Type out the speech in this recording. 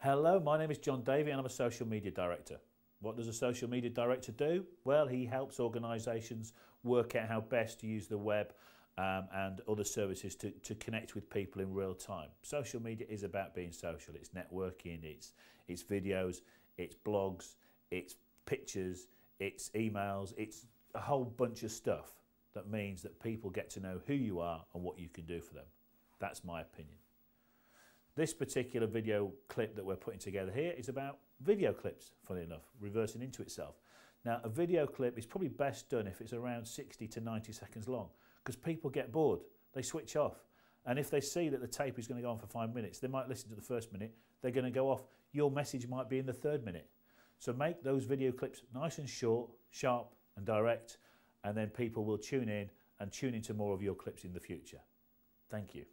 Hello, my name is Jon Davey and I'm a social media director. What does a social media director do? Well, he helps organisations work out how best to use the web um, and other services to, to connect with people in real time. Social media is about being social. It's networking, it's, it's videos, it's blogs, it's pictures, it's emails, it's a whole bunch of stuff that means that people get to know who you are and what you can do for them. That's my opinion. This particular video clip that we're putting together here is about video clips, funny enough, reversing into itself. Now, a video clip is probably best done if it's around 60 to 90 seconds long because people get bored. They switch off. And if they see that the tape is going to go on for five minutes, they might listen to the first minute, they're going to go off. Your message might be in the third minute. So make those video clips nice and short, sharp and direct, and then people will tune in and tune into more of your clips in the future. Thank you.